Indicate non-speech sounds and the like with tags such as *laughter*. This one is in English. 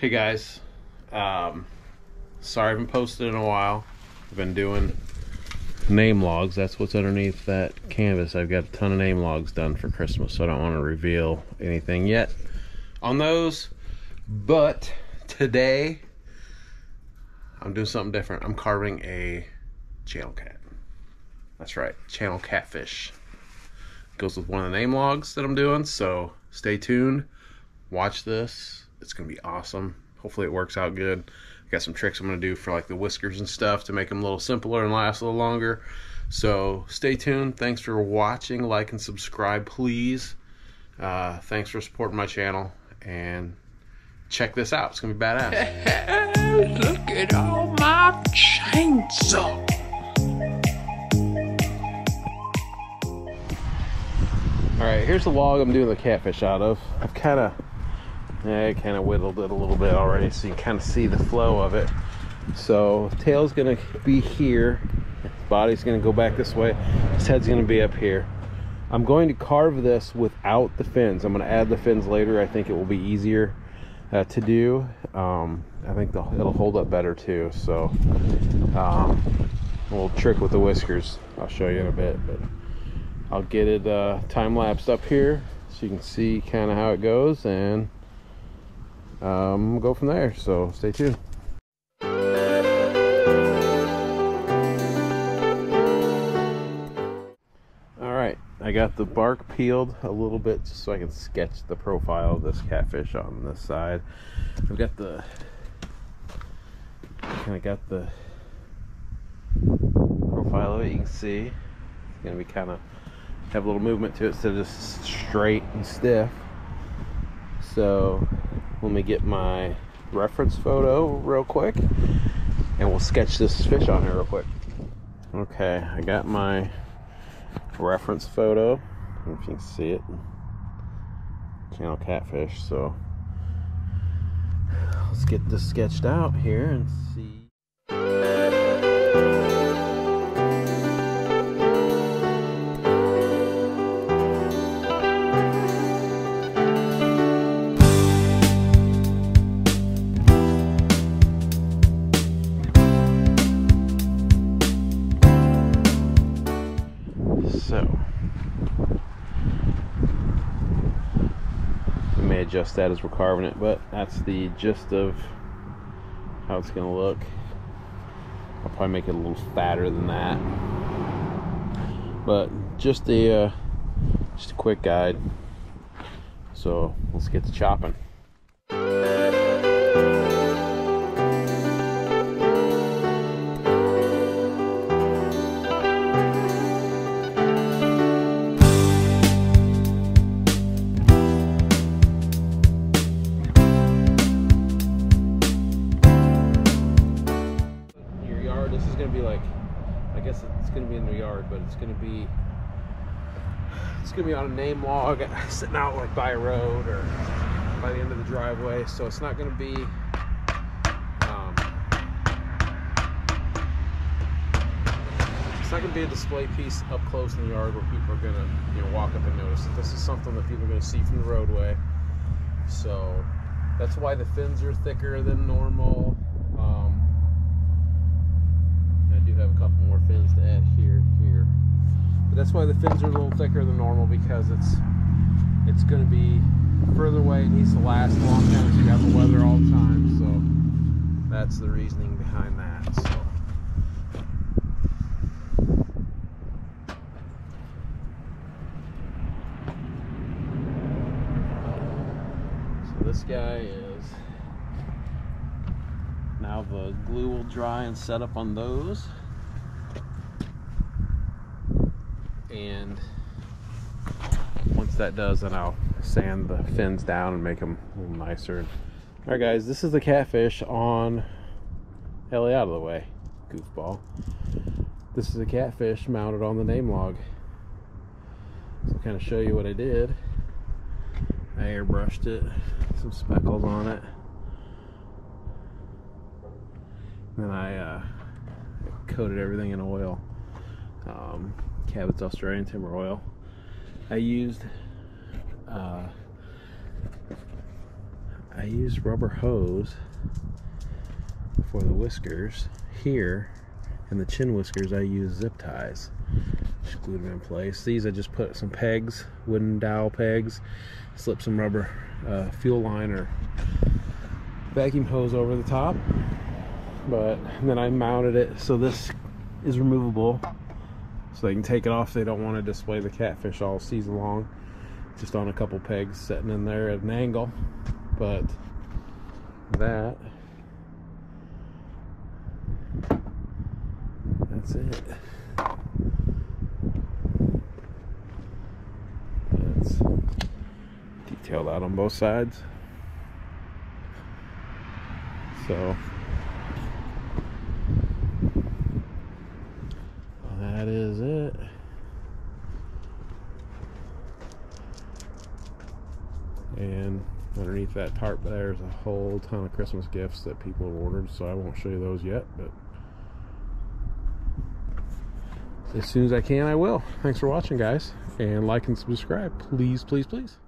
Hey guys, um, sorry I haven't posted in a while. I've been doing name logs. That's what's underneath that canvas. I've got a ton of name logs done for Christmas, so I don't want to reveal anything yet on those. But today, I'm doing something different. I'm carving a channel cat. That's right, channel catfish. Goes with one of the name logs that I'm doing, so stay tuned. Watch this. It's gonna be awesome. Hopefully it works out good. I got some tricks I'm gonna do for like the whiskers and stuff to make them a little simpler and last a little longer. So stay tuned. Thanks for watching. Like and subscribe, please. Uh, thanks for supporting my channel and check this out. It's gonna be badass. *laughs* Look at all my chainsaw. All right, here's the log I'm doing the catfish out of. I've kind of, I kind of whittled it a little bit already, so you can kind of see the flow of it. So tail's gonna be here, body's gonna go back this way, his head's gonna be up here. I'm going to carve this without the fins. I'm gonna add the fins later. I think it will be easier uh, to do. Um, I think it'll hold up better too. So, um, a little trick with the whiskers. I'll show you in a bit, but. I'll get it uh, time lapsed up here so you can see kind of how it goes and um, go from there. So stay tuned. All right, I got the bark peeled a little bit just so I can sketch the profile of this catfish on this side. I've got the kind of got the profile of it. You can see it's gonna be kind of have a little movement to it instead of just straight and stiff. So let me get my reference photo real quick and we'll sketch this fish on here real quick. Okay, I got my reference photo. If you can see it. Channel catfish, so let's get this sketched out here and see. So we may adjust that as we're carving it, but that's the gist of how it's gonna look. I'll probably make it a little fatter than that, but just a uh, just a quick guide. So let's get to chopping. This is gonna be like, I guess it's gonna be in the yard, but it's gonna be, it's gonna be on a name log, *laughs* sitting out like by a road or by the end of the driveway. So it's not gonna be. Um, it's not gonna be a display piece up close in the yard where people are gonna, you know, walk up and notice it. This is something that people are gonna see from the roadway. So that's why the fins are thicker than normal. Um, couple more fins to add here here. But that's why the fins are a little thicker than normal because it's it's going to be further away. It needs to last a long time so you have the weather all the time. So that's the reasoning behind that. So this guy is now the glue will dry and set up on those. And once that does, then I'll sand the fins down and make them a little nicer. All right, guys, this is the catfish on Ellie out of the way, goofball. This is a catfish mounted on the name log. So kind of show you what I did. I airbrushed it, some speckles on it. and Then I uh, coated everything in oil. Um, Cabot's Australian timber oil. I used uh, I use rubber hose for the whiskers. Here, and the chin whiskers, I use zip ties. Just glued them in place. These I just put some pegs, wooden dowel pegs, slip some rubber uh, fuel line or vacuum hose over the top. But then I mounted it so this is removable so they can take it off. They don't want to display the catfish all season long. Just on a couple pegs sitting in there at an angle. But that that's it. That's detailed out on both sides. So that is it and underneath that tarp there's a whole ton of christmas gifts that people have ordered so i won't show you those yet but as soon as i can i will. Thanks for watching guys and like and subscribe. Please please please